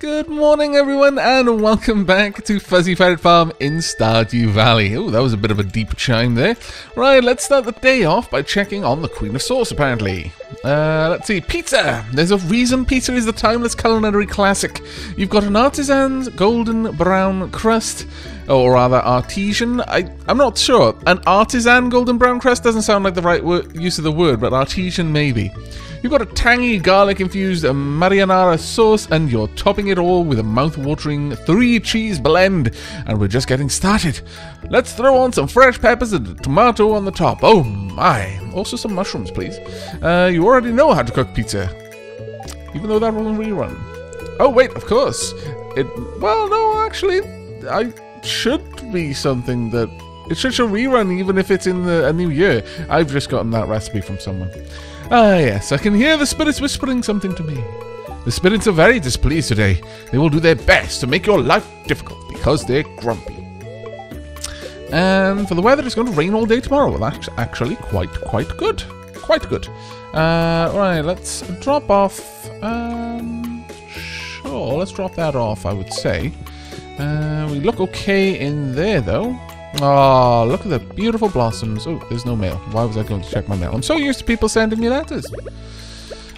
Good morning, everyone, and welcome back to Fuzzy Ferret Farm in Stardew Valley. Oh, that was a bit of a deep chime there. Right, let's start the day off by checking on the Queen of Sauce, apparently. Uh, let's see, pizza! There's a reason pizza is the timeless culinary classic. You've got an artisan's golden brown crust, or rather artesian. I, I'm not sure. An artisan golden brown crust doesn't sound like the right use of the word, but artesian maybe. You've got a tangy garlic-infused marinara sauce, and you're topping it all with a mouth-watering three-cheese blend. And we're just getting started. Let's throw on some fresh peppers and a tomato on the top. Oh my! Also some mushrooms, please. Uh, you already know how to cook pizza, even though that was a rerun. Oh wait, of course. It. Well, no, actually, I should be something that it should show rerun even if it's in the, a new year. I've just gotten that recipe from someone. Ah, yes, I can hear the spirits whispering something to me. The spirits are very displeased today. They will do their best to make your life difficult because they're grumpy. And for the weather, it's going to rain all day tomorrow. Well, that's actually quite, quite good. Quite good. Uh, right, let's drop off. Um, sure, let's drop that off, I would say. Uh, we look okay in there, though. Oh, look at the beautiful blossoms. Oh, there's no mail. Why was I going to check my mail? I'm so used to people sending me letters.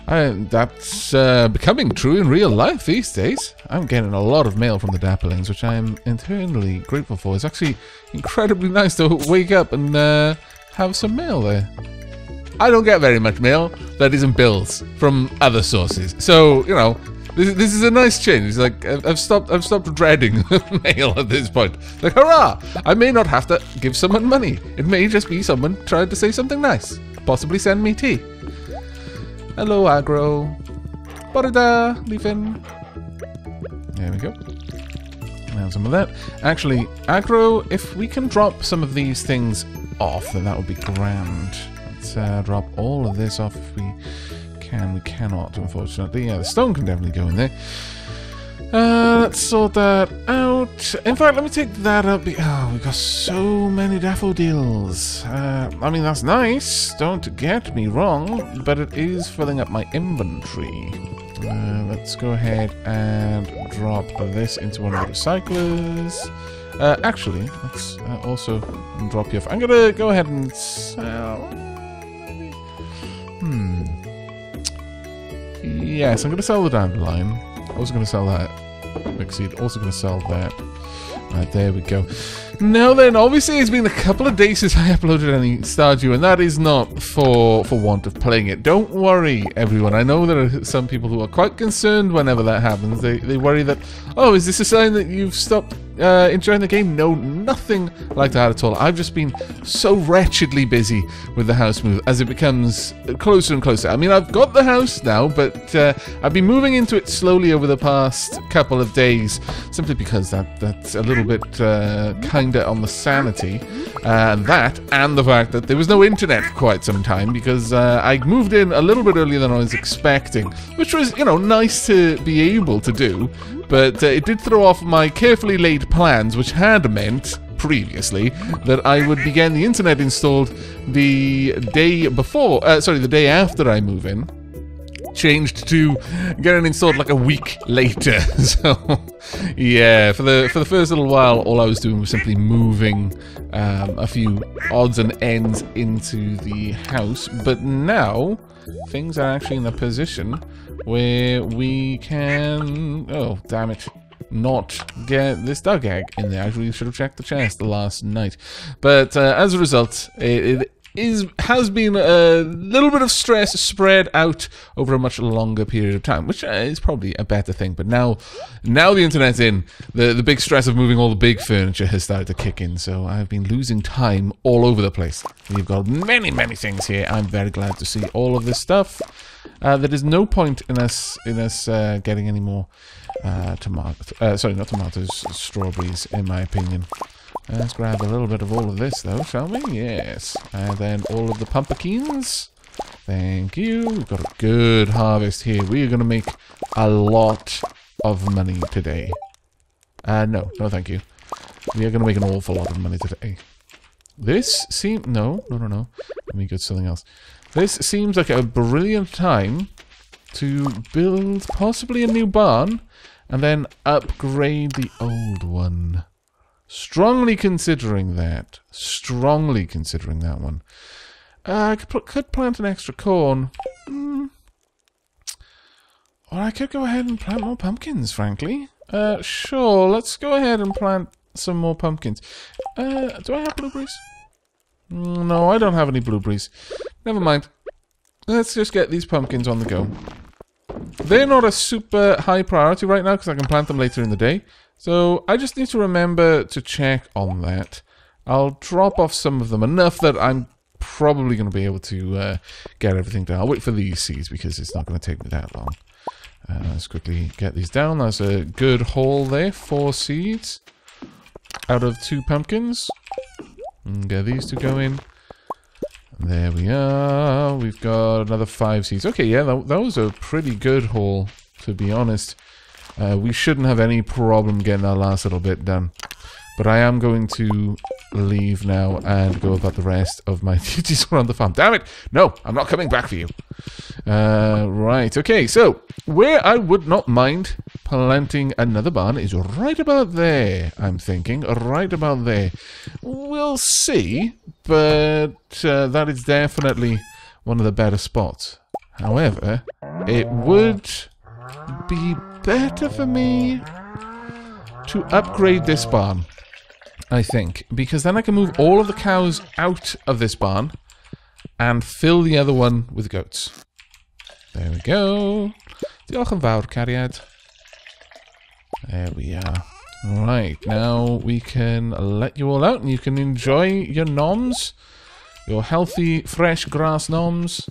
I, that's uh, becoming true in real life these days. I'm getting a lot of mail from the Dapplings, which I'm internally grateful for. It's actually incredibly nice to wake up and uh, have some mail there. I don't get very much mail that isn't bills from other sources. So, you know, this, this is a nice change. It's like I've stopped. I've stopped dreading mail at this point. Like hurrah! I may not have to give someone money. It may just be someone trying to say something nice. Possibly send me tea. Hello, Agro. Borida, Leafin. There we go. Now some of that. Actually, Agro, if we can drop some of these things off, then that would be grand. Let's uh, drop all of this off if we can. We cannot, unfortunately. Yeah, the stone can definitely go in there. Uh, let's sort that out. In fact, let me take that up. Oh, we've got so many daffodils. Uh, I mean, that's nice. Don't get me wrong, but it is filling up my inventory. Uh, let's go ahead and drop this into one of the recyclers. Uh, actually, let's uh, also drop you off. I'm gonna go ahead and sell. Hmm. Yes, I'm going to sell the dandelion. Also going to sell that seed. Also going to sell that. Right, there we go. Now then, obviously it's been a couple of days since I uploaded any Stardew, and that is not for for want of playing it. Don't worry, everyone. I know there are some people who are quite concerned whenever that happens. They, they worry that, oh, is this a sign that you've stopped uh, enjoying the game? No, nothing like that at all. I've just been so wretchedly busy with the house move as it becomes closer and closer. I mean, I've got the house now, but uh, I've been moving into it slowly over the past couple of days, simply because that that's a little bit uh, kinda on the sanity. Uh, that and the fact that there was no internet for quite some time because uh, I moved in a little bit earlier than I was expecting, which was, you know, nice to be able to do but uh, it did throw off my carefully laid plans, which had meant previously that I would begin the internet installed the day before, uh, sorry, the day after I move in. Changed to getting installed like a week later. So, yeah, for the for the first little while, all I was doing was simply moving um, a few odds and ends into the house. But now things are actually in a position where we can... Oh, damn it. Not get this dug egg in there. I really should have checked the chest the last night. But uh, as a result, it, it is has been a little bit of stress spread out over a much longer period of time, which is probably a better thing. But now, now the internet's in, the the big stress of moving all the big furniture has started to kick in. So I've been losing time all over the place. We've got many many things here. I'm very glad to see all of this stuff. Uh, there is no point in us in us uh, getting any more uh, tomatoes. Uh, sorry, not tomatoes, strawberries, in my opinion. Let's grab a little bit of all of this, though, shall we? Yes. And then all of the pumpkins. Thank you. We've got a good harvest here. We are going to make a lot of money today. Uh, no. No, thank you. We are going to make an awful lot of money today. This seems... No, no, no, no. Let me get something else. This seems like a brilliant time to build possibly a new barn and then upgrade the old one. Strongly considering that. Strongly considering that one. Uh, I could, could plant an extra corn. Mm. Or I could go ahead and plant more pumpkins, frankly. Uh, sure, let's go ahead and plant some more pumpkins. Uh, do I have blueberries? Mm, no, I don't have any blueberries. Never mind. Let's just get these pumpkins on the go. They're not a super high priority right now because I can plant them later in the day. So I just need to remember to check on that. I'll drop off some of them, enough that I'm probably going to be able to uh, get everything down. I'll wait for these seeds because it's not going to take me that long. Uh, let's quickly get these down. That's a good haul there. Four seeds out of two pumpkins. And get these to go in. There we are. We've got another five seeds. Okay, yeah, that, that was a pretty good haul, to be honest. Uh, we shouldn't have any problem getting that last little bit done. But I am going to leave now and go about the rest of my duties around the farm. Damn it! No, I'm not coming back for you. Uh, right, okay, so where I would not mind planting another barn is right about there, I'm thinking. Right about there. We'll see, but uh, that is definitely one of the better spots. However, it would be better for me to upgrade this barn. I think, because then I can move all of the cows out of this barn and fill the other one with goats. There we go. Diolch yn fawr, cariad. There we are. Right, now we can let you all out and you can enjoy your noms. Your healthy, fresh grass noms.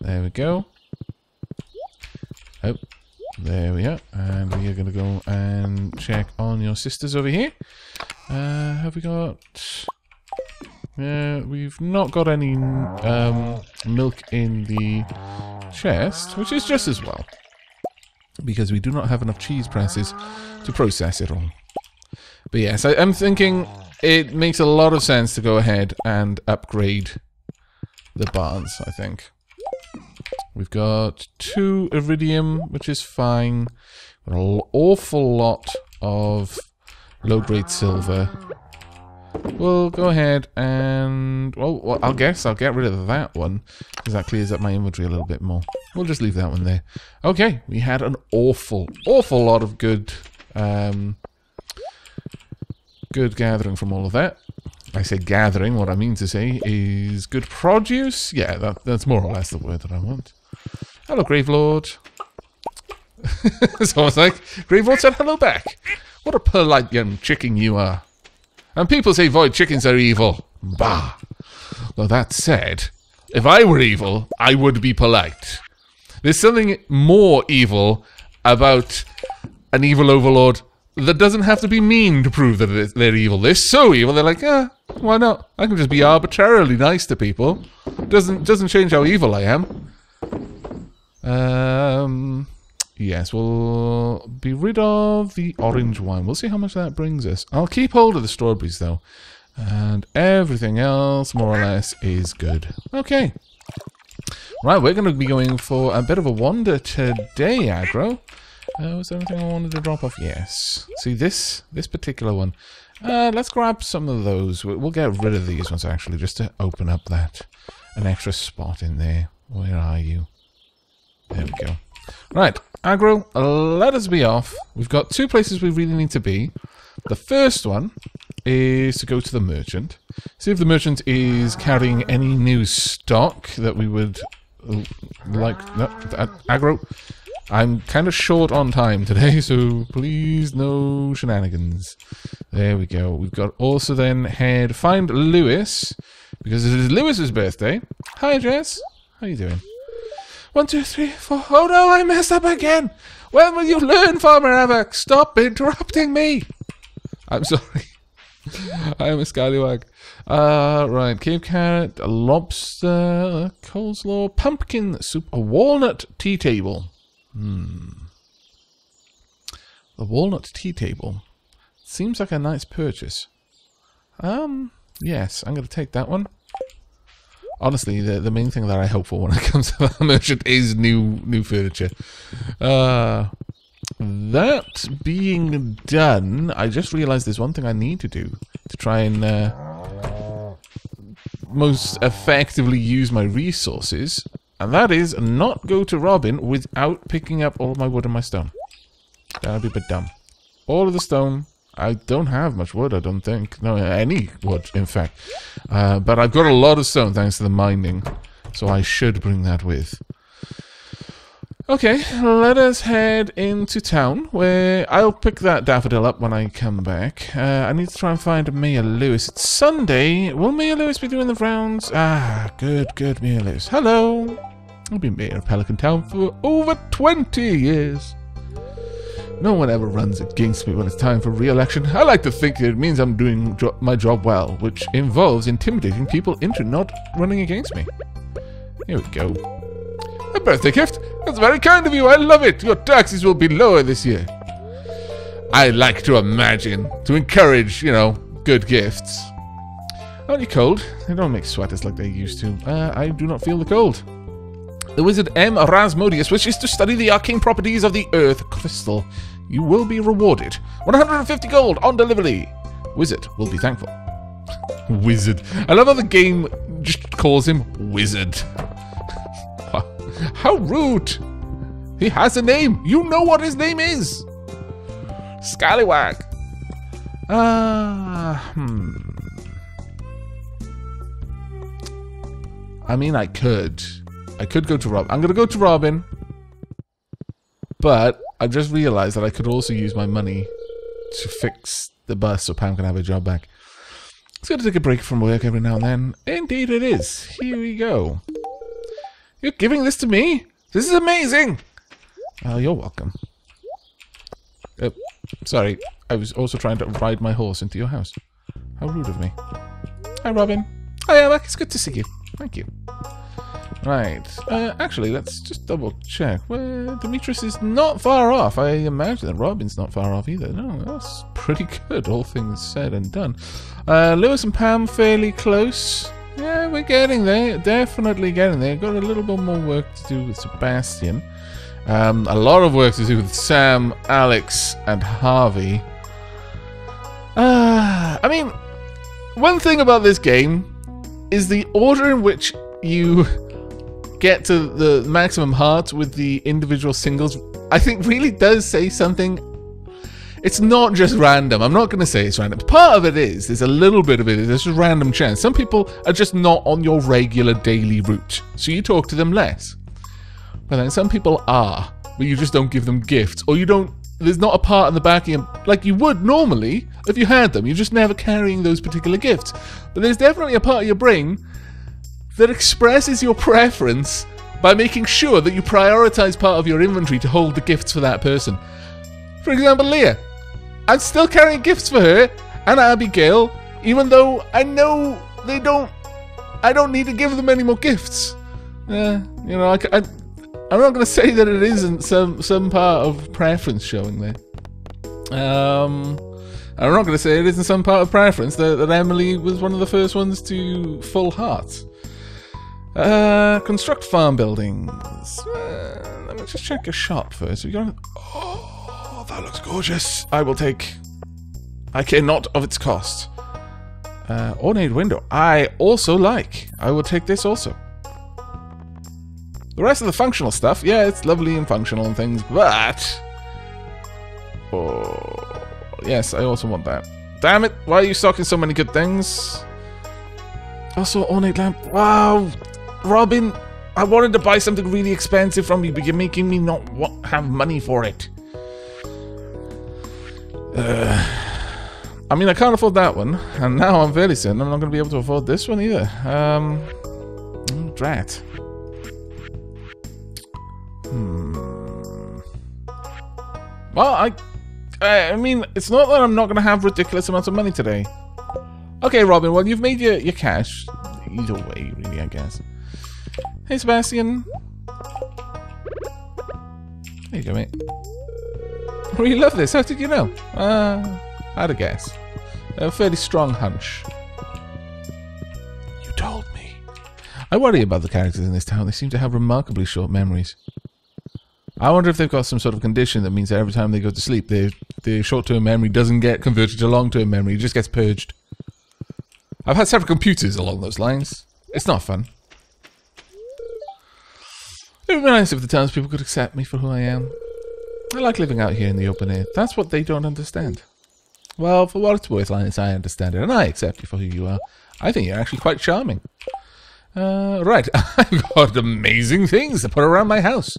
There we go. Oh, there we are. And we are going to go and check on your sisters over here. Uh, have we got... Yeah, we've not got any um, milk in the chest, which is just as well. Because we do not have enough cheese presses to process it all. But yes, I, am thinking it makes a lot of sense to go ahead and upgrade the barns, I think. We've got two iridium, which is fine. An awful lot of low-grade silver. We'll go ahead and... Well, well, I'll guess I'll get rid of that one. Because that clears up my inventory a little bit more. We'll just leave that one there. Okay, we had an awful, awful lot of good... Um, good gathering from all of that. I say gathering, what I mean to say is good produce. Yeah, that, that's more or less the word that I want. Hello, Gravelord. so I was like, Gravelord said hello back. What a polite young chicken you are. And people say void chickens are evil. Bah. Well, that said, if I were evil, I would be polite. There's something more evil about an evil overlord that doesn't have to be mean to prove that they're evil. They're so evil, they're like, ah, why not? I can just be arbitrarily nice to people. Doesn't doesn't change how evil I am. Um, Yes, we'll be rid of the orange wine. We'll see how much that brings us. I'll keep hold of the strawberries, though. And everything else, more or less, is good. Okay. Right, we're going to be going for a bit of a wander today, Agro. Uh, was there anything I wanted to drop off? Yes. See, this this particular one. Uh, let's grab some of those. We'll get rid of these ones, actually, just to open up that an extra spot in there. Where are you? There we go. Right, Agro, let us be off. We've got two places we really need to be. The first one is to go to the merchant. See if the merchant is carrying any new stock that we would like. No, Agro. I'm kind of short on time today, so please no shenanigans. There we go. We've got also then head find Lewis because it is Lewis's birthday. Hi, Jess. How are you doing? One, two, three, four. Oh no, I messed up again. When will you learn, Farmer Havoc? Stop interrupting me. I'm sorry. I am a scallywag. Uh, right. Cave carrot, a lobster, coleslaw, pumpkin soup, a walnut tea table. Hmm. The walnut tea table. Seems like a nice purchase. Um, yes, I'm going to take that one honestly, the the main thing that I hope for when it comes to the merchant is new new furniture. Uh, that being done, I just realized there's one thing I need to do to try and uh, most effectively use my resources, and that is not go to Robin without picking up all of my wood and my stone. That'd be a bit dumb. All of the stone. I don't have much wood, I don't think. No, any wood, in fact. Uh, but I've got a lot of stone thanks to the mining, so I should bring that with. Okay, let us head into town, where I'll pick that daffodil up when I come back. Uh, I need to try and find Mayor Lewis. It's Sunday. Will Mayor Lewis be doing the rounds? Ah, good, good, Mayor Lewis. Hello. I've been mayor of Pelican Town for over 20 years. No one ever runs against me when it's time for re-election. I like to think it means I'm doing jo my job well, which involves intimidating people into not running against me. Here we go. A birthday gift? That's very kind of you. I love it. Your taxes will be lower this year. I like to imagine, to encourage, you know, good gifts. Aren't you cold? They don't make sweaters like they used to. Uh, I do not feel the cold. The wizard M. Rasmodius wishes to study the arcane properties of the earth crystal. You will be rewarded. 150 gold on delivery. Wizard will be thankful. wizard. I love how the game just calls him Wizard. How rude! He has a name. You know what his name is. Scallywag. Ah, uh, hmm. I mean, I could. I could go to Rob. I'm going to go to Robin. But I just realized that I could also use my money to fix the bus so Pam can have her job back. It's going to take a break from work every now and then. Indeed it is. Here we go. You're giving this to me? This is amazing! Oh, you're welcome. Uh, sorry, I was also trying to ride my horse into your house. How rude of me. Hi, Robin. Hi, Emma. It's good to see you. Thank you. Right. Uh, actually, let's just double check. Well, Demetrius is not far off. I imagine that Robin's not far off either. No, that's pretty good, all things said and done. Uh, Lewis and Pam fairly close. Yeah, we're getting there. Definitely getting there. Got a little bit more work to do with Sebastian. Um, a lot of work to do with Sam, Alex, and Harvey. Uh, I mean, one thing about this game is the order in which you get to the maximum heart with the individual singles, I think really does say something it's not just random. I'm not going to say it's random. Part of it is. There's a little bit of it. There's just random chance. Some people are just not on your regular daily route, so you talk to them less. But then some people are, but you just don't give them gifts, or you don't. There's not a part in the back of you like you would normally if you had them. You're just never carrying those particular gifts. But there's definitely a part of your brain that expresses your preference by making sure that you prioritize part of your inventory to hold the gifts for that person. For example, Leah. I'm still carrying gifts for her and Abigail, even though I know they don't. I don't need to give them any more gifts. Yeah, you know, I, I, I'm not going to say that it isn't some some part of preference showing there. Um, I'm not going to say it isn't some part of preference that, that Emily was one of the first ones to full heart. Uh, construct farm buildings. Uh, let me just check a shop first. We got. Oh, that looks gorgeous. I will take. I care not of its cost. Uh, ornate window. I also like. I will take this also. The rest of the functional stuff, yeah, it's lovely and functional and things, but... Oh, yes, I also want that. Damn it, why are you stocking so many good things? Also, ornate lamp. Wow, Robin, I wanted to buy something really expensive from you, but you're making me not have money for it. Uh, I mean, I can't afford that one, and now I'm fairly certain I'm not going to be able to afford this one either. Um, mm, drat. Hmm. Well, I, I mean, it's not that I'm not going to have ridiculous amounts of money today. Okay, Robin. Well, you've made your your cash. Either way, really, I guess. Hey, Sebastian. There you go, mate. You love this. How did you know? Uh, I had a guess. A fairly strong hunch. You told me. I worry about the characters in this town. They seem to have remarkably short memories. I wonder if they've got some sort of condition that means that every time they go to sleep, their, their short-term memory doesn't get converted to long-term memory. It just gets purged. I've had several computers along those lines. It's not fun. It would be nice if the townspeople could accept me for who I am. I like living out here in the open air. That's what they don't understand. Well, for what it's worth, Linus, I understand it, and I accept you for who you are. I think you're actually quite charming. Uh, right, I've got amazing things to put around my house.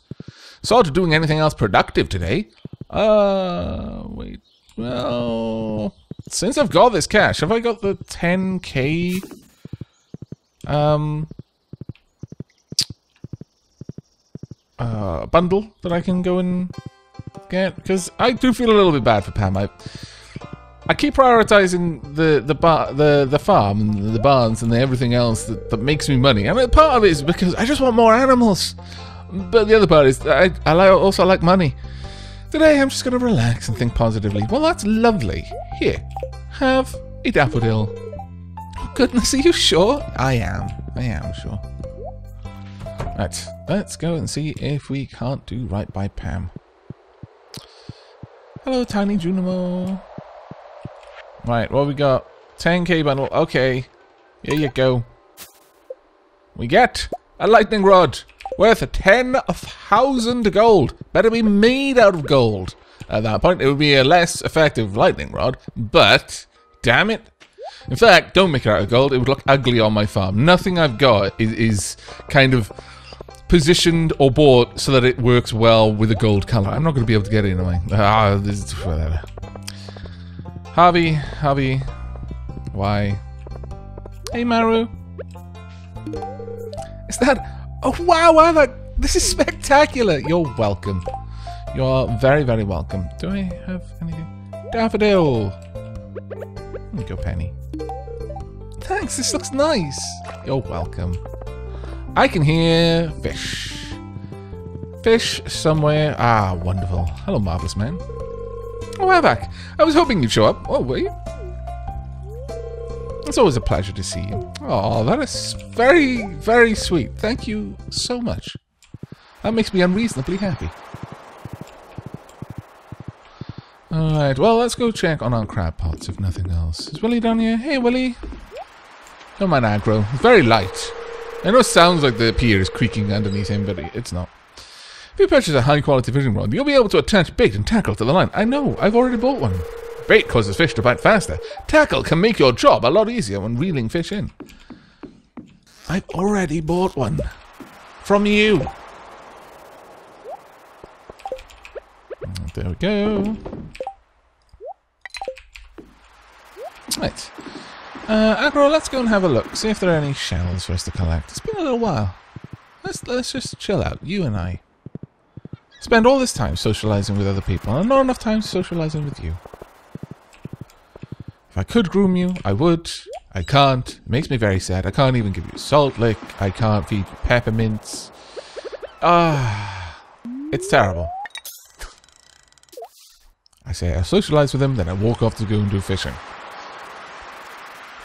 Sort of doing anything else productive today. Uh, wait, well, since I've got this cash, have I got the 10k, um, uh, bundle that I can go and get? Because I do feel a little bit bad for Pam. I, I keep prioritizing the the bar, the the farm and the barns and the everything else that, that makes me money. And part of it is because I just want more animals. But the other part is I, I also like money. Today I'm just going to relax and think positively. Well, that's lovely. Here, have a daffodil. Goodness, are you sure? I am. I am sure. Right, let's go and see if we can't do right by Pam. Hello, Tiny Junimo. Right, what we got? 10k bundle. Okay. Here you go. We get a lightning rod worth 10,000 gold. Better be made out of gold. At that point, it would be a less effective lightning rod, but damn it. In fact, don't make it out of gold. It would look ugly on my farm. Nothing I've got is, is kind of positioned or bought so that it works well with a gold color. I'm not going to be able to get it anyway. Ah, this is whatever. Harvey, Harvey, why? Hey, Maru. Is that? Oh wow, wow! That, this is spectacular. You're welcome. You're very, very welcome. Do I have anything? Daffodil. There go, Penny. Thanks. This looks nice. You're welcome. I can hear fish. Fish somewhere. Ah, wonderful. Hello, Marvelous Man. Oh, Havoc. I was hoping you'd show up. Oh, wait. It's always a pleasure to see you. Oh, that is very, very sweet. Thank you so much. That makes me unreasonably happy. Alright, well, let's go check on our crab pots, if nothing else. Is Willy down here? Hey, Willy. Don't mind Agro. It's very light. I know it sounds like the pier is creaking underneath him, but it's not. If you purchase a high-quality fishing rod, you'll be able to attach bait and tackle to the line. I know, I've already bought one. Bait causes fish to bite faster. Tackle can make your job a lot easier when reeling fish in. I've already bought one. From you. There we go. Right. Uh, Agro, let's go and have a look. See if there are any shells for us to collect. It's been a little while. Let's let's just chill out, you and I. Spend all this time socializing with other people, and not enough time socializing with you. If I could groom you, I would. I can't. It makes me very sad. I can't even give you salt lick. I can't feed you peppermints. Ah, it's terrible. I say I socialize with them, then I walk off to go and do fishing.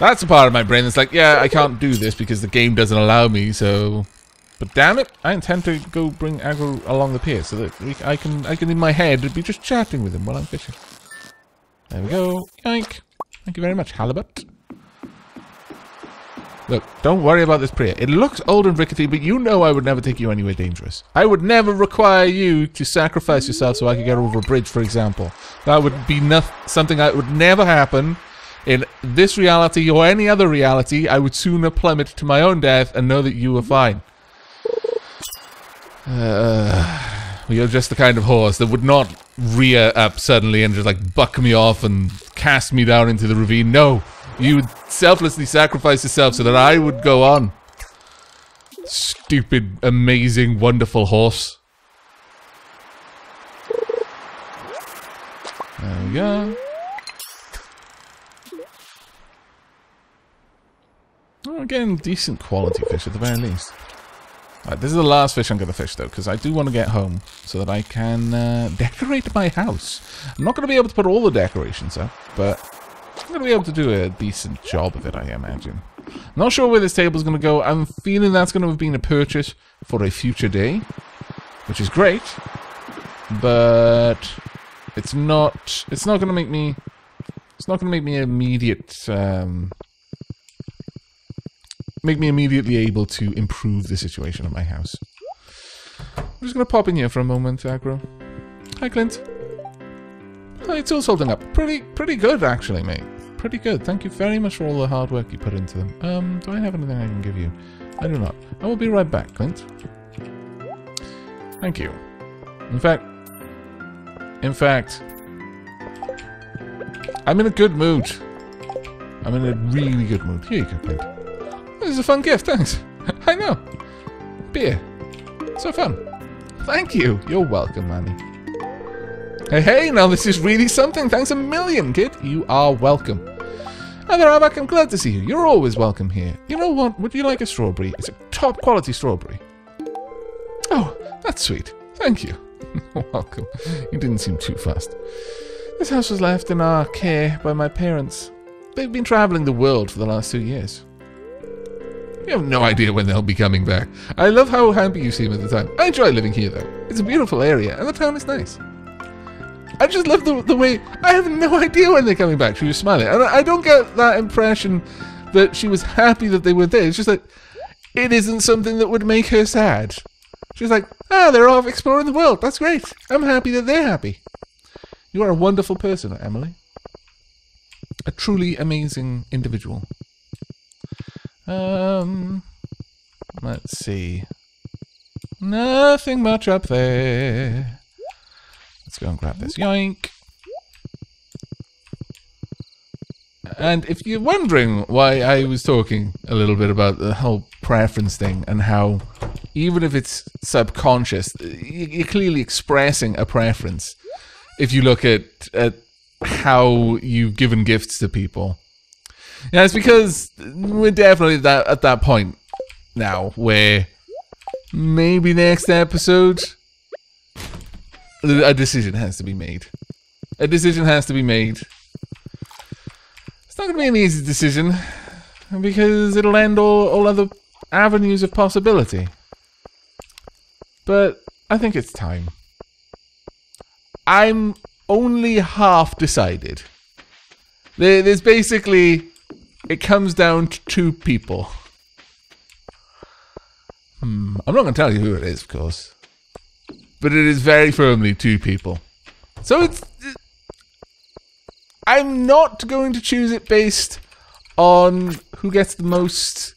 That's a part of my brain that's like, yeah, I can't do this because the game doesn't allow me, so... But damn it, I intend to go bring Agro along the pier so that we, I can, I can in my head be just chatting with him while I'm fishing. There we go. Yank. Thank you very much, Halibut. Look, don't worry about this pier. It looks old and rickety, but you know I would never take you anywhere dangerous. I would never require you to sacrifice yourself so I could get over a bridge, for example. That would be nothing, something that would never happen in this reality or any other reality, I would sooner plummet to my own death and know that you were fine. Uh, you're just the kind of horse that would not rear up suddenly and just like buck me off and cast me down into the ravine. No, you would selflessly sacrifice yourself so that I would go on. Stupid, amazing, wonderful horse. There we go. Oh, again, decent quality fish at the very least. Right, this is the last fish I'm going to fish, though, because I do want to get home so that I can uh, decorate my house. I'm not going to be able to put all the decorations up, but I'm going to be able to do a decent job of it, I imagine. Not sure where this table is going to go. I'm feeling that's going to have been a purchase for a future day, which is great. but it's not. It's not going to make me. It's not going to make me immediate. Um, make me immediately able to improve the situation at my house. I'm just going to pop in here for a moment, Agro. Hi, Clint. Hi, it's all holding up. Pretty, pretty good, actually, mate. Pretty good. Thank you very much for all the hard work you put into them. Um, do I have anything I can give you? I do not. I will be right back, Clint. Thank you. In fact, in fact, I'm in a good mood. I'm in a really good mood. Here you go, Clint. This is a fun gift, thanks. I know. Beer. So fun. Thank you. You're welcome, Manny. Hey, hey, now this is really something. Thanks a million, kid. You are welcome. Hi Abak. I'm glad to see you. You're always welcome here. You know what? Would you like a strawberry? It's a top quality strawberry. Oh, that's sweet. Thank you. welcome. You didn't seem too fast. This house was left in our care by my parents. They've been traveling the world for the last two years. You have no idea when they'll be coming back. I love how happy you seem at the time. I enjoy living here, though. It's a beautiful area, and the town is nice. I just love the, the way... I have no idea when they're coming back. She was smiling. And I don't get that impression that she was happy that they were there. It's just that it isn't something that would make her sad. She's like, ah, they're off exploring the world. That's great. I'm happy that they're happy. You are a wonderful person, Emily. A truly amazing individual. Um, let's see. Nothing much up there. Let's go and grab this yoink. And if you're wondering why I was talking a little bit about the whole preference thing and how even if it's subconscious, you're clearly expressing a preference. If you look at, at how you've given gifts to people. Yeah, it's because we're definitely that at that point now where maybe next episode a decision has to be made. A decision has to be made. It's not going to be an easy decision because it'll end all, all other avenues of possibility. But I think it's time. I'm only half decided. There's basically it comes down to two people. Hmm. I'm not going to tell you who it is, of course. But it is very firmly two people. So it's... I'm not going to choose it based on who gets the most,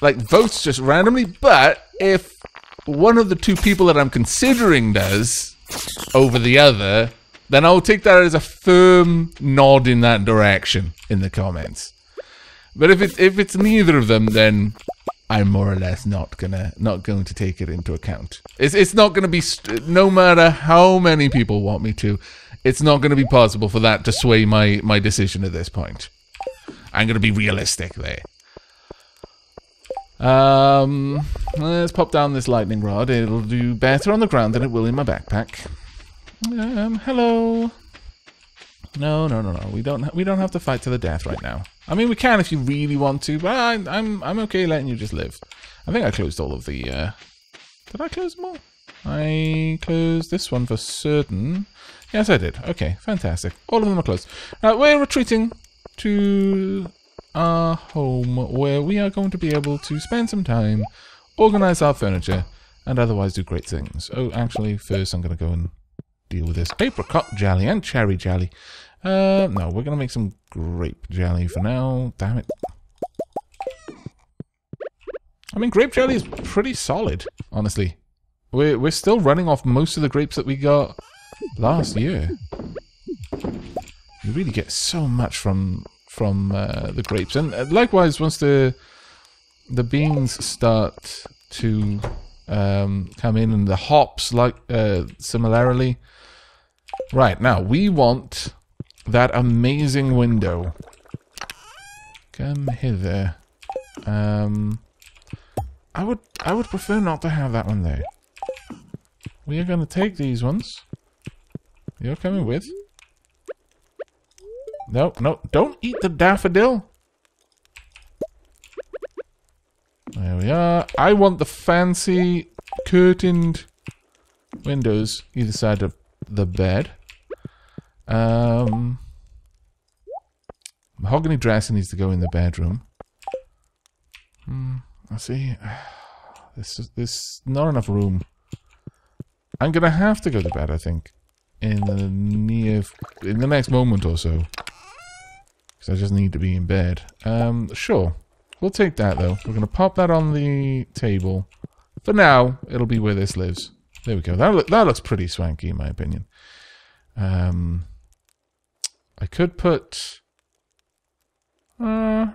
like, votes just randomly. But if one of the two people that I'm considering does over the other, then I'll take that as a firm nod in that direction in the comments. But if it's if it's neither of them, then I'm more or less not gonna not going to take it into account. It's it's not gonna be no matter how many people want me to, it's not gonna be possible for that to sway my my decision at this point. I'm gonna be realistic there. Um, let's pop down this lightning rod. It'll do better on the ground than it will in my backpack. Um, hello. No, no, no, no. We don't. We don't have to fight to the death right now. I mean, we can if you really want to, but I, I'm I'm okay letting you just live. I think I closed all of the. Uh, did I close them all? I closed this one for certain. Yes, I did. Okay, fantastic. All of them are closed. We're retreating to our home, where we are going to be able to spend some time, organize our furniture, and otherwise do great things. Oh, actually, first I'm going to go and deal with this apricot jelly and cherry jelly. Uh, no, we're going to make some grape jelly for now. Damn it. I mean, grape jelly is pretty solid, honestly. We're, we're still running off most of the grapes that we got last year. You really get so much from from uh, the grapes. And uh, likewise, once the the beans start to um, come in and the hops, like uh, similarly. Right, now, we want that amazing window. Come hither. Um, I would I would prefer not to have that one there. We are going to take these ones. You're coming with. No, no, don't eat the daffodil. There we are. I want the fancy curtained windows either side of the bed. Um, mahogany dresser needs to go in the bedroom. Hmm, I see. This is this not enough room. I'm gonna have to go to bed. I think in the near in the next moment or so. Because I just need to be in bed. Um, sure. We'll take that though. We're gonna pop that on the table. For now, it'll be where this lives. There we go. That that looks pretty swanky in my opinion. Um, I could put. Uh,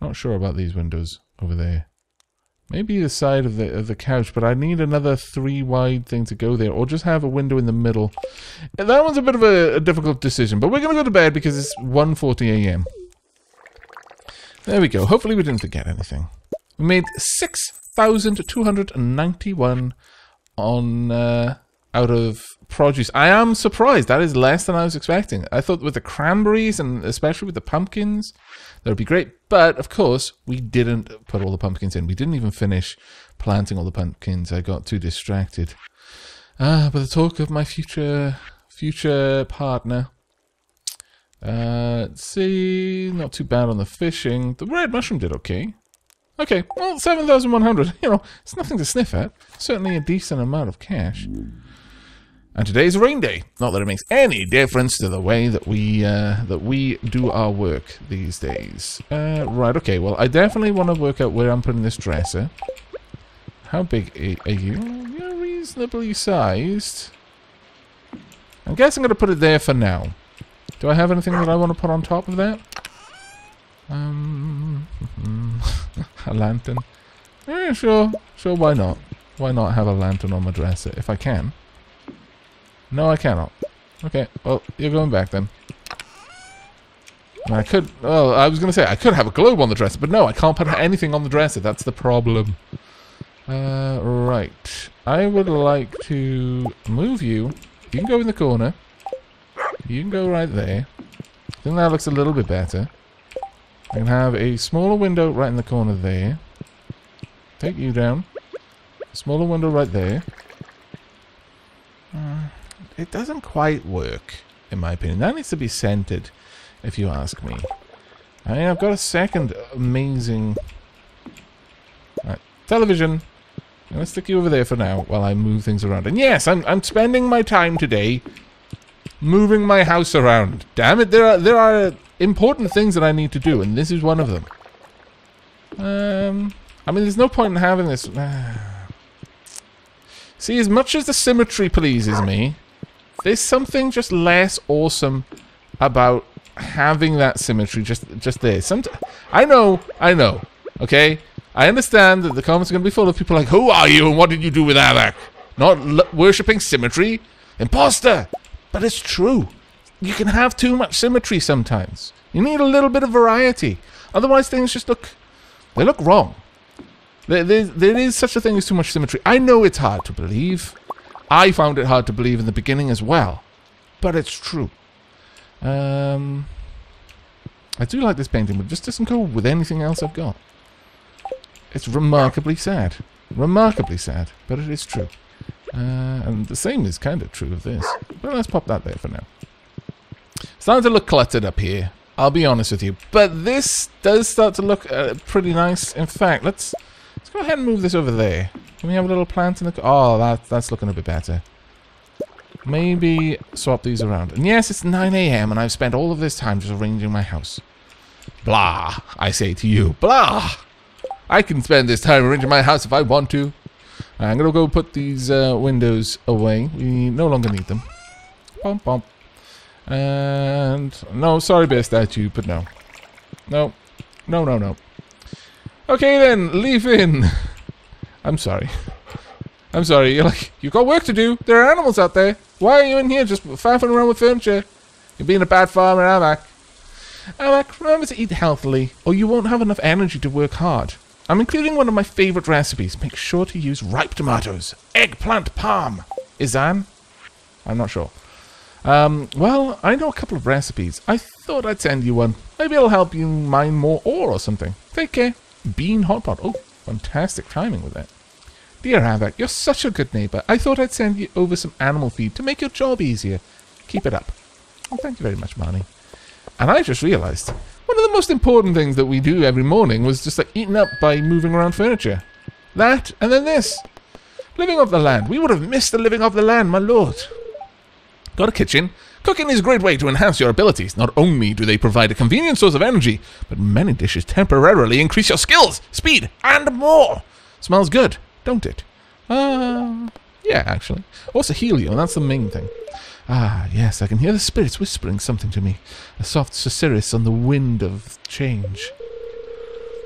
not sure about these windows over there. Maybe the side of the of the couch, but I need another three wide thing to go there, or just have a window in the middle. That one's a bit of a, a difficult decision, but we're gonna go to bed because it's 1.40 a.m. There we go. Hopefully we didn't forget anything. We made 6,291 on uh, out of produce. I am surprised. That is less than I was expecting. I thought with the cranberries and especially with the pumpkins, that would be great. But of course, we didn't put all the pumpkins in. We didn't even finish planting all the pumpkins. I got too distracted. Ah, but the talk of my future future partner. Uh, let's see, not too bad on the fishing. The red mushroom did okay. Okay, well, 7,100, you know, it's nothing to sniff at. Certainly a decent amount of cash. And today's rain day. Not that it makes any difference to the way that we uh, that we do our work these days. Uh, right, okay, well, I definitely want to work out where I'm putting this dresser. How big are you? You're reasonably sized. I guess I'm going to put it there for now. Do I have anything that I want to put on top of that? Um, a lantern. Yeah, sure. Sure, why not? Why not have a lantern on my dresser if I can? No, I cannot. Okay, well, you're going back then. I could, oh, I was going to say, I could have a globe on the dresser, but no, I can't put anything on the dresser. That's the problem. Uh, right. I would like to move you. You can go in the corner. You can go right there. I think that looks a little bit better. I can have a smaller window right in the corner there. Take you down. Smaller window right there. Uh, it doesn't quite work, in my opinion. That needs to be centered, if you ask me. I mean, I've got a second amazing... Right, television. I'm going to stick you over there for now while I move things around. And yes, I'm, I'm spending my time today moving my house around. Damn it, there are, there are important things that I need to do, and this is one of them. Um, I mean, there's no point in having this... See, as much as the symmetry pleases me, there's something just less awesome about having that symmetry just just there. Some I know, I know, okay? I understand that the comments are going to be full of people like, Who are you and what did you do with Alec? Not worshipping symmetry? Imposter! But it's true. You can have too much symmetry sometimes. You need a little bit of variety. Otherwise, things just look... They look wrong. There, there, there is such a thing as too much symmetry. I know it's hard to believe. I found it hard to believe in the beginning as well. But it's true. Um, I do like this painting, but it just doesn't go with anything else I've got. It's remarkably sad. Remarkably sad, but it is true. Uh, and the same is kind of true of this. But let's pop that there for now. Starting to look cluttered up here. I'll be honest with you. But this does start to look uh, pretty nice. In fact, let's let's go ahead and move this over there. Can we have a little plant in the... Oh, that, that's looking a bit better. Maybe swap these around. And yes, it's 9 a.m. and I've spent all of this time just arranging my house. Blah, I say to you. Blah! I can spend this time arranging my house if I want to. I'm going to go put these uh, windows away. We no longer need them. Bump, bump. And... No, sorry, bear statue, but no. No. No, no, no. Okay then, leave in. I'm sorry. I'm sorry. You're like, you've got work to do. There are animals out there. Why are you in here just faffing around with furniture? You're being a bad farmer, Amak. Amak, remember to eat healthily, or you won't have enough energy to work hard. I'm including one of my favorite recipes. Make sure to use ripe tomatoes. Eggplant palm. Izan? I'm not sure. Um, well, I know a couple of recipes. I thought I'd send you one. Maybe it'll help you mine more ore or something. Take care. Bean hot pot. Oh, fantastic timing with that. Dear Havoc, you're such a good neighbor. I thought I'd send you over some animal feed to make your job easier. Keep it up. Well, thank you very much, Marnie. And I just realized one of the most important things that we do every morning was just like eaten up by moving around furniture. That and then this. Living off the land. We would have missed the living off the land, my lord. Got a kitchen? Cooking is a great way to enhance your abilities. Not only do they provide a convenient source of energy, but many dishes temporarily increase your skills, speed, and more. Smells good, don't it? Uh, yeah, actually. Also heal you, and that's the main thing. Ah, yes, I can hear the spirits whispering something to me. A soft susurrus on the wind of change.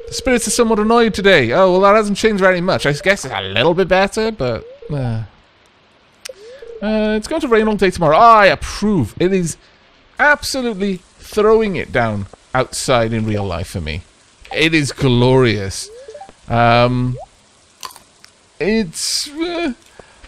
The spirits are somewhat annoyed today. Oh, well, that hasn't changed very much. I guess it's a little bit better, but... Uh, uh, it's going to rain all day tomorrow. I approve. It is absolutely throwing it down outside in real life for me. It is glorious. Um, it's... Uh,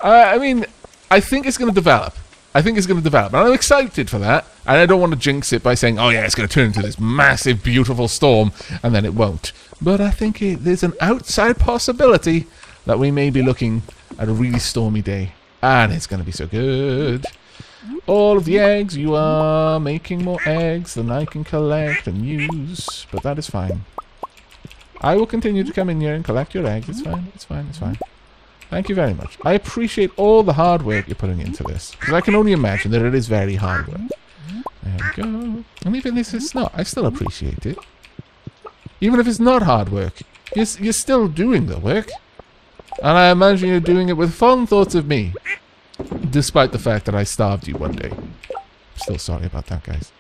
I mean, I think it's going to develop. I think it's going to develop. And I'm excited for that. And I don't want to jinx it by saying, oh yeah, it's going to turn into this massive, beautiful storm. And then it won't. But I think it, there's an outside possibility that we may be looking at a really stormy day. And it's going to be so good. All of the eggs, you are making more eggs than I can collect and use. But that is fine. I will continue to come in here and collect your eggs. It's fine, it's fine, it's fine. Thank you very much. I appreciate all the hard work you're putting into this. Because I can only imagine that it is very hard work. There we go. And even if it's not, I still appreciate it. Even if it's not hard work, you're, you're still doing the work. And I imagine you're doing it with fond thoughts of me. Despite the fact that I starved you one day. Still sorry about that, guys.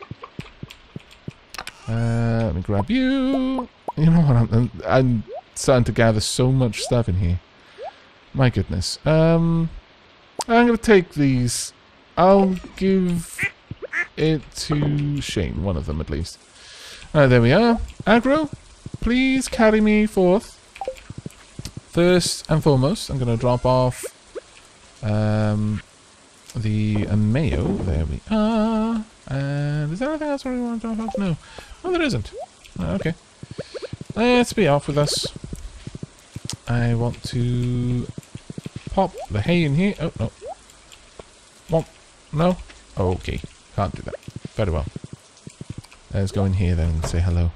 Uh, let me grab you. You know what? I'm, I'm starting to gather so much stuff in here. My goodness. Um, I'm going to take these. I'll give it to Shane, one of them at least. Alright, there we are. Agro, please carry me forth. First and foremost, I'm going to drop off um, the uh, mayo. There we are. And is there anything else we want to talk about? No. No, there isn't. Oh, okay. Let's be off with us. I want to pop the hay in here. Oh, no. Well, no? Okay. Can't do that. Very well. Let's go in here then and say hello.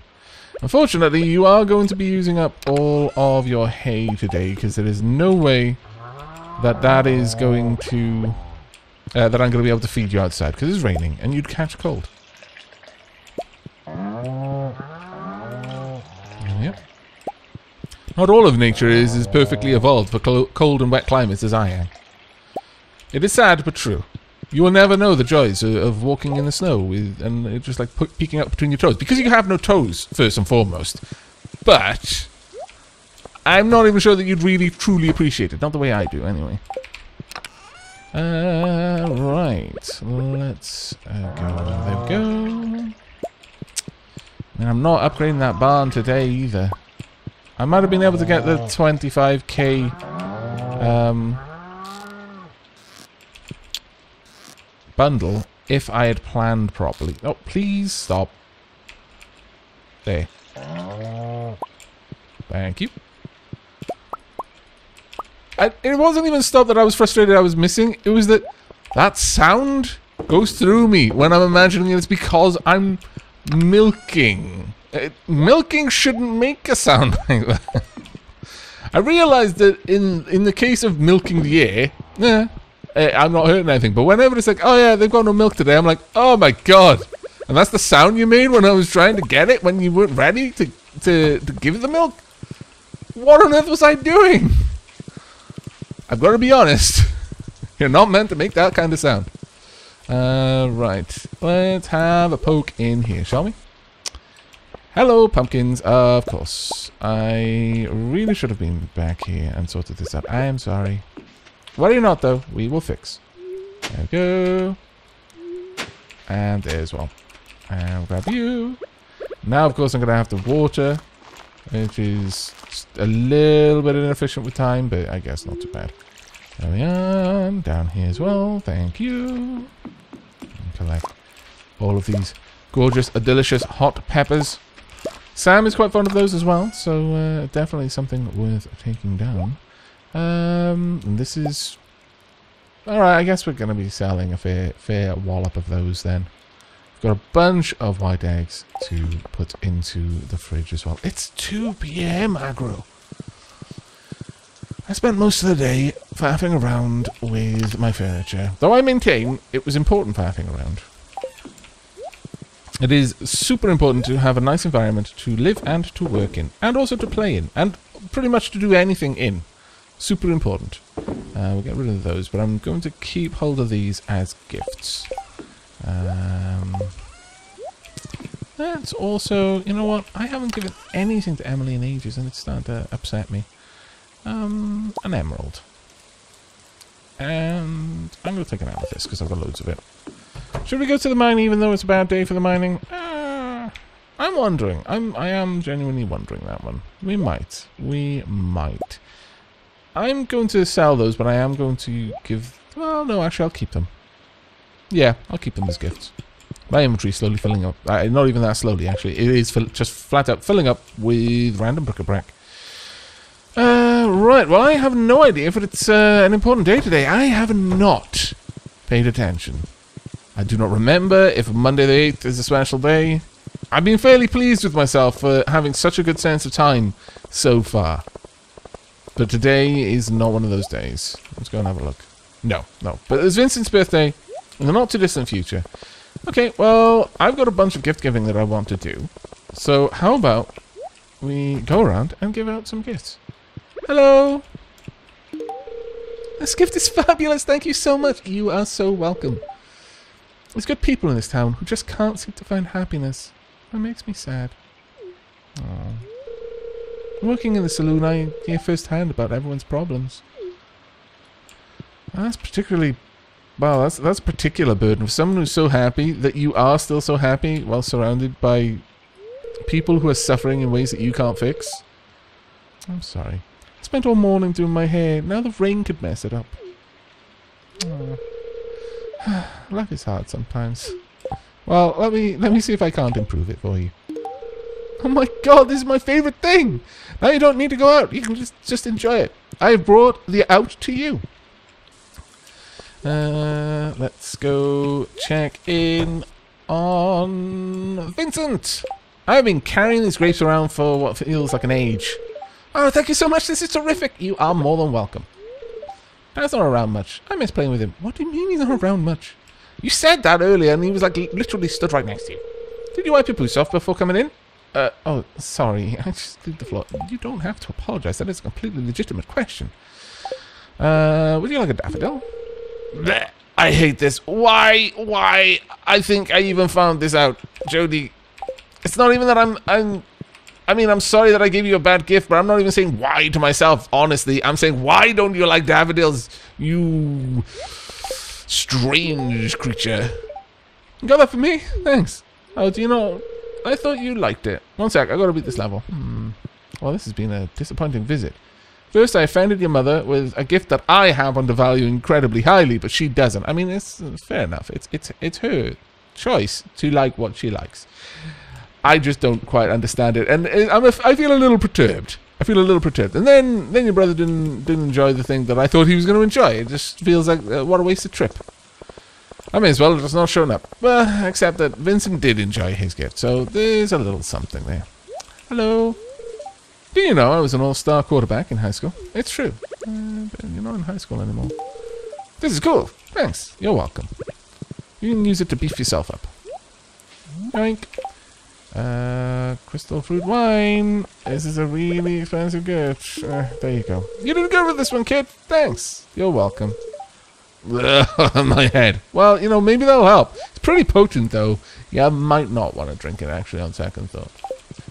Unfortunately, you are going to be using up all of your hay today because there is no way that that is going to... Uh, that I'm going to be able to feed you outside because it's raining and you'd catch cold. Yep. Not all of nature is as perfectly evolved for cold and wet climates as I am. It is sad but true. You will never know the joys of, walking in the snow with, and just like peeking up between your toes because you have no toes first and foremost. But I'm not even sure that you'd really truly appreciate it. Not the way I do, anyway. Uh, right. Let's uh, go. There we go. And I'm not upgrading that barn today either. I might have been able to get the 25k um, bundle if I had planned properly. Oh, please stop. There. Thank you. I, it wasn't even stuff that I was frustrated I was missing. It was that that sound goes through me when I'm imagining it. It's because I'm milking. It, milking shouldn't make a sound like that. I realized that in in the case of milking the air, yeah, I'm not hurting anything. But whenever it's like, oh yeah, they've got no milk today, I'm like, oh my god. And that's the sound you made when I was trying to get it when you weren't ready to, to, to give the milk? What on earth was I doing? I've got to be honest. You're not meant to make that kind of sound. Uh, right. Let's have a poke in here, shall we? Hello, pumpkins. of course. I really should have been back here and sorted this out. I am sorry. Worry not, though. We will fix. There we go. And there as well. And grab you. Now, of course, I'm going to have to water, which is a little bit inefficient with time, but I guess not too bad. Are. Down here as well. Thank you. Collect all of these gorgeous, delicious hot peppers. Sam is quite fond of those as well, so uh, definitely something worth taking down. Um, this is... Alright, I guess we're going to be selling a fair, fair wallop of those then. We've got a bunch of white eggs to put into the fridge as well. It's 2 p.m. Agro. I spent most of the day faffing around with my furniture, though I maintain it was important faffing around. It is super important to have a nice environment to live and to work in, and also to play in, and pretty much to do anything in. Super important. Uh, we'll get rid of those, but I'm going to keep hold of these as gifts. Um, that's also, you know what, I haven't given anything to Emily in ages, and it's starting to upset me. Um, an emerald. And I'm going to take an amethyst because I've got loads of it. Should we go to the mine even though it's a bad day for the mining? Uh, I'm wondering. I'm, I am genuinely wondering that one. We might. We might. I'm going to sell those, but I am going to give... Well, no, actually, I'll keep them. Yeah, I'll keep them as gifts. My inventory is slowly filling up. Uh, not even that slowly, actually. It is just flat out filling up with random bric-a-brac. Uh, right, well, I have no idea if it's uh, an important day today. I have not paid attention. I do not remember if Monday the 8th is a special day. I've been fairly pleased with myself for having such a good sense of time so far. But today is not one of those days. Let's go and have a look. No, no. But it's Vincent's birthday in the not too distant future. Okay, well, I've got a bunch of gift giving that I want to do. So how about we go around and give out some gifts? Hello! This gift is fabulous. Thank you so much. You are so welcome. There's good people in this town who just can't seem to find happiness. That makes me sad. Aww. Working in the saloon, I hear firsthand about everyone's problems. That's particularly... Wow, that's, that's a particular burden. For someone who's so happy that you are still so happy while surrounded by people who are suffering in ways that you can't fix. I'm sorry. I spent all morning doing my hair. Now the rain could mess it up. Life is hard sometimes. Well, let me let me see if I can't improve it for you. Oh my god, this is my favorite thing! Now you don't need to go out. You can just just enjoy it. I have brought the out to you. Uh, let's go check in on Vincent. I've been carrying these grapes around for what feels like an age. Oh, thank you so much. This is terrific. You are more than welcome. Dad's not around much. I miss playing with him. What do you mean he's not around much? You said that earlier and he was like literally stood right next to you. Did you wipe your boots off before coming in? Uh, oh, sorry. I just leave the floor. You don't have to apologize. That is a completely legitimate question. Uh, would you like a daffodil? Blech, I hate this. Why? Why? I think I even found this out. Jodi, it's not even that I'm... I'm I mean, I'm sorry that I gave you a bad gift, but I'm not even saying why to myself, honestly. I'm saying, why don't you like daffodils, you strange creature? You got that for me? Thanks. Oh, do you know, I thought you liked it. One sec, I gotta beat this level. Hmm. Well, this has been a disappointing visit. First, I offended your mother with a gift that I have undervalued incredibly highly, but she doesn't. I mean, it's fair enough. It's it's it's her choice to like what she likes. I just don't quite understand it, and I'm a, I feel a little perturbed. I feel a little perturbed. And then then your brother didn't didn't enjoy the thing that I thought he was going to enjoy. It just feels like uh, what a wasted trip. I may as well have just not shown up. Well, except that Vincent did enjoy his gift, so there's a little something there. Hello. Do you know I was an all-star quarterback in high school? It's true. Uh, you're not in high school anymore. This is cool. Thanks. You're welcome. You can use it to beef yourself up. Yoink. Uh, crystal fruit wine. This is a really expensive gift. Uh, there you go. You did good with this one, kid. Thanks. You're welcome. My head. Well, you know, maybe that'll help. It's pretty potent, though. You might not want to drink it, actually, on second thought.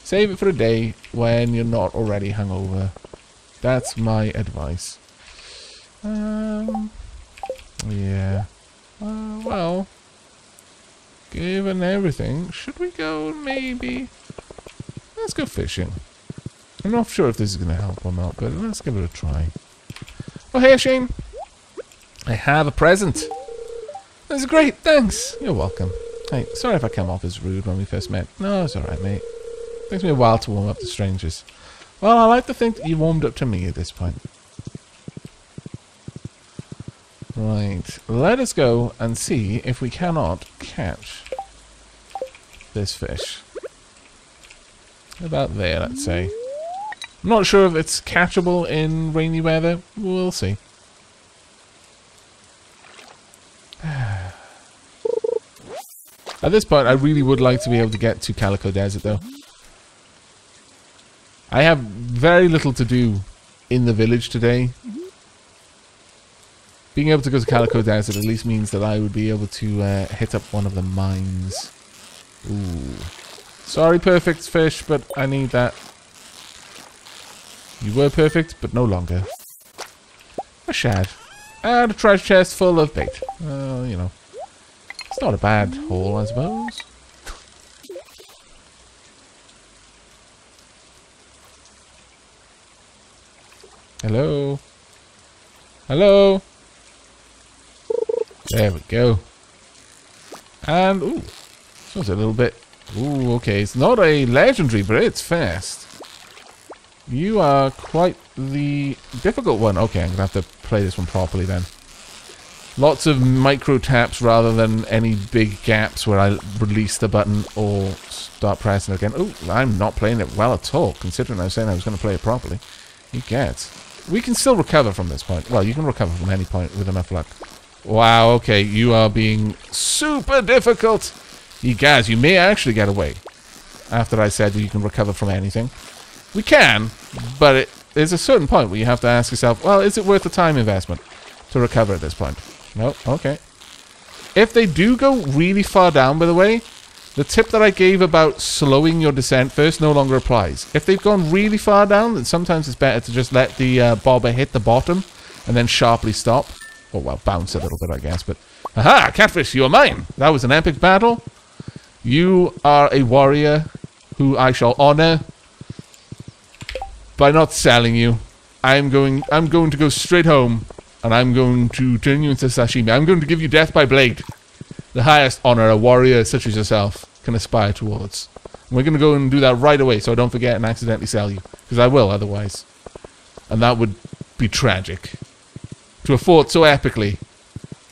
Save it for a day when you're not already hungover. That's my advice. Um, yeah. Uh, well, Given everything, should we go maybe... Let's go fishing. I'm not sure if this is going to help or not, but let's give it a try. Oh, hey, Shane. I have a present. That's great, thanks. You're welcome. Hey, sorry if I came off as rude when we first met. No, it's alright, mate. Takes me a while to warm up to strangers. Well, I like to think you warmed up to me at this point. Right. Let us go and see if we cannot catch this fish. About there, let's say. I'm not sure if it's catchable in rainy weather. We'll see. At this point, I really would like to be able to get to Calico Desert, though. I have very little to do in the village today. Being able to go to Calico Desert at least means that I would be able to uh, hit up one of the mines. Ooh. Sorry, perfect fish, but I need that. You were perfect, but no longer. A shad. And a treasure chest full of bait. Uh, you know. It's not a bad haul, I suppose. Hello? Hello? There we go. And, ooh, so it's a little bit, ooh, okay, it's not a legendary, but it's fast. You are quite the difficult one. Okay, I'm going to have to play this one properly then. Lots of micro taps rather than any big gaps where I release the button or start pressing again. Oh, I'm not playing it well at all, considering I was saying I was going to play it properly. You get. We can still recover from this point. Well, you can recover from any point with enough luck. Wow, okay, you are being super difficult. You guys, you may actually get away. After I said you can recover from anything. We can, but it, there's a certain point where you have to ask yourself, well, is it worth the time investment to recover at this point? No, okay. If they do go really far down, by the way, the tip that I gave about slowing your descent first no longer applies. If they've gone really far down, then sometimes it's better to just let the uh, bobber hit the bottom and then sharply stop. Or, well, bounce a little bit, I guess. But, aha, catfish, you are mine. That was an epic battle. You are a warrior who I shall honor by not selling you. I'm going, I'm going to go straight home and I'm going to turn you into sashimi. I'm going to give you death by blade. The highest honor a warrior such as yourself can aspire towards. And we're going to go and do that right away so I don't forget and accidentally sell you. Because I will otherwise. And that would be tragic. To fought so epically,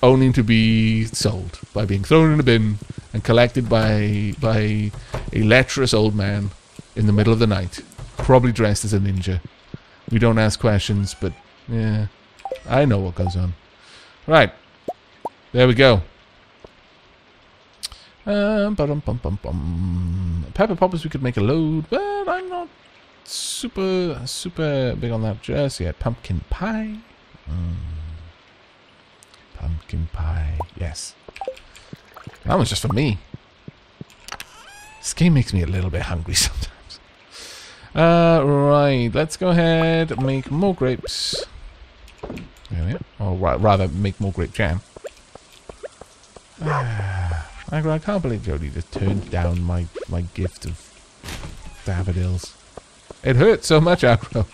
only to be sold by being thrown in a bin and collected by by a lecherous old man in the middle of the night, probably dressed as a ninja. We don't ask questions, but yeah, I know what goes on. Right, there we go. Um, bum, bum, bum. Pepper poppers we could make a load, but I'm not super super big on that just yet. Pumpkin pie. Mm. Pumpkin pie. Yes. That one's just for me. This game makes me a little bit hungry sometimes. Uh, right. Let's go ahead and make more grapes. There we Or rather, make more grape jam. I, I can't believe Jodi just turned down my, my gift of daffodils. It hurts so much, Agro.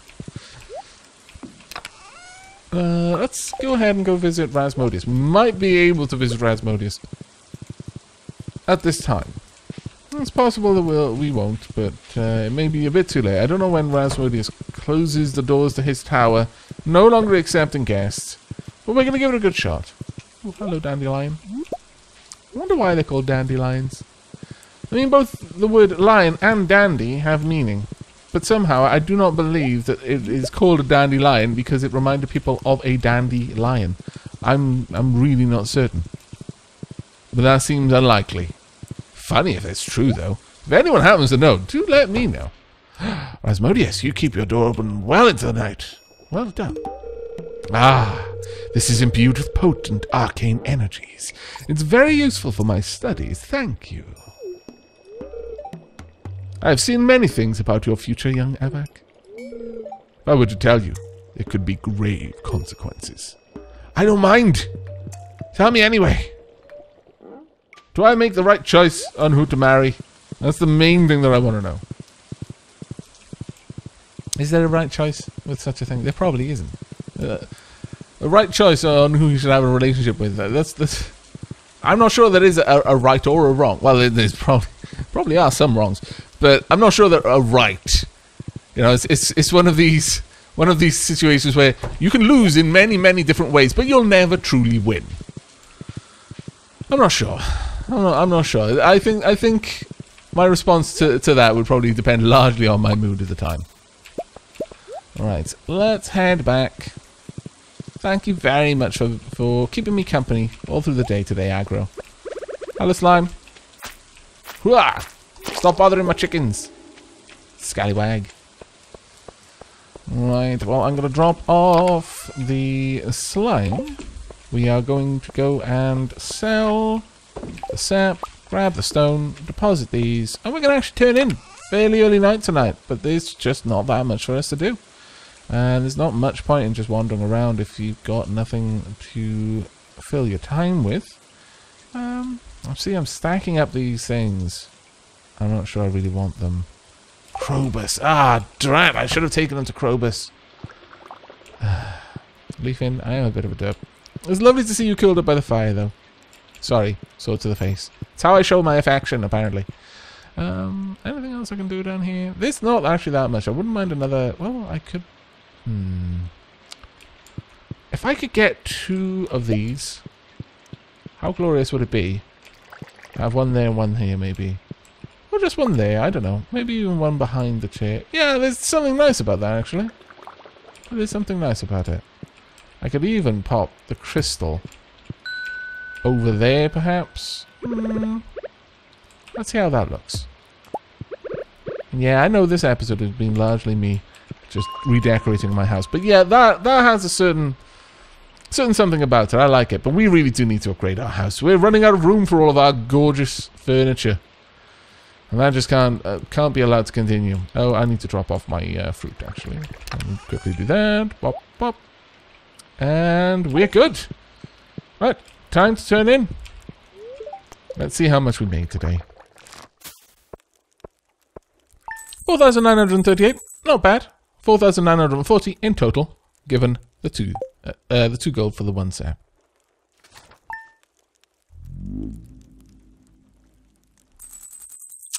Uh, let's go ahead and go visit Rasmodius. Might be able to visit Rasmodius at this time. It's possible that we'll, we won't, but uh, it may be a bit too late. I don't know when Rasmodius closes the doors to his tower, no longer accepting guests, but we're going to give it a good shot. Oh, hello, Dandelion. I wonder why they're called dandelions. I mean, both the word lion and dandy have meaning. But somehow I do not believe that it is called a dandelion because it reminded people of a dandy lion. I'm I'm really not certain. But that seems unlikely. Funny if it's true though. If anyone happens to know, do let me know. Rasmodius, you keep your door open well into the night. Well done. Ah, this is imbued with potent arcane energies. It's very useful for my studies. Thank you. I have seen many things about your future, young Aavak. If I were to tell you, it could be grave consequences. I don't mind. Tell me anyway. Do I make the right choice on who to marry? That's the main thing that I want to know. Is there a right choice with such a thing? There probably isn't. Uh, a right choice on who you should have a relationship with. That's that's. I'm not sure there is a, a right or a wrong. Well, there's probably probably are some wrongs, but I'm not sure there are a right. You know, it's it's it's one of these one of these situations where you can lose in many, many different ways, but you'll never truly win. I'm not sure. I'm not, I'm not sure. I think I think my response to, to that would probably depend largely on my mood at the time. Alright, let's head back. Thank you very much for, for keeping me company all through the day today, Agro. Hello, Slime. Hooah! Stop bothering my chickens. Scallywag. Right, well, I'm going to drop off the slime. We are going to go and sell the sap, grab the stone, deposit these, and we're going to actually turn in fairly early night tonight, but there's just not that much for us to do. And there's not much point in just wandering around if you've got nothing to fill your time with. Um, see I'm stacking up these things. I'm not sure I really want them. Krobus. Ah, drat. I should have taken them to Krobus. Leafin, I am a bit of a derp. It's lovely to see you curled up by the fire, though. Sorry, sword to the face. It's how I show my affection, apparently. Um, anything else I can do down here? There's not actually that much. I wouldn't mind another... Well, I could... Hmm... If I could get two of these, how glorious would it be? Have one there and one here, maybe. Or just one there, I don't know. Maybe even one behind the chair. Yeah, there's something nice about that, actually. There's something nice about it. I could even pop the crystal over there, perhaps. Mm. Let's see how that looks. Yeah, I know this episode has been largely me just redecorating my house. But yeah, that that has a certain certain something about it. I like it. But we really do need to upgrade our house. We're running out of room for all of our gorgeous furniture. And that just can't uh, can't be allowed to continue. Oh, I need to drop off my uh, fruit, actually. Quickly do that. Pop, pop. And we're good. Right, time to turn in. Let's see how much we made today. 4,938. Not bad. 4,940 in total, given the two, uh, uh, the two gold for the one sap.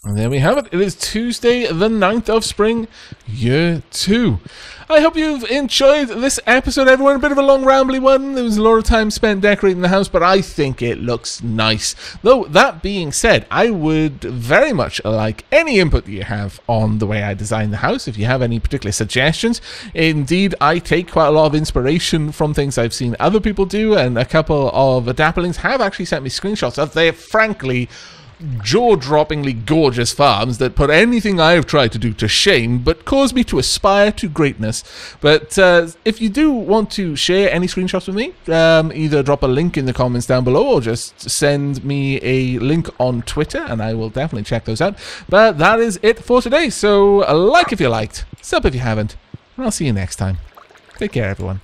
And there we have it. It is Tuesday, the 9th of spring, year two. I hope you've enjoyed this episode, everyone. A bit of a long, rambly one. There was a lot of time spent decorating the house, but I think it looks nice. Though, that being said, I would very much like any input that you have on the way I design the house. If you have any particular suggestions, indeed, I take quite a lot of inspiration from things I've seen other people do, and a couple of Adapalings have actually sent me screenshots of their, frankly, jaw-droppingly gorgeous farms that put anything I have tried to do to shame, but cause me to aspire to greatness. But uh, if you do want to share any screenshots with me, um, either drop a link in the comments down below or just send me a link on Twitter, and I will definitely check those out. But that is it for today. So like if you liked, sub if you haven't, and I'll see you next time. Take care, everyone.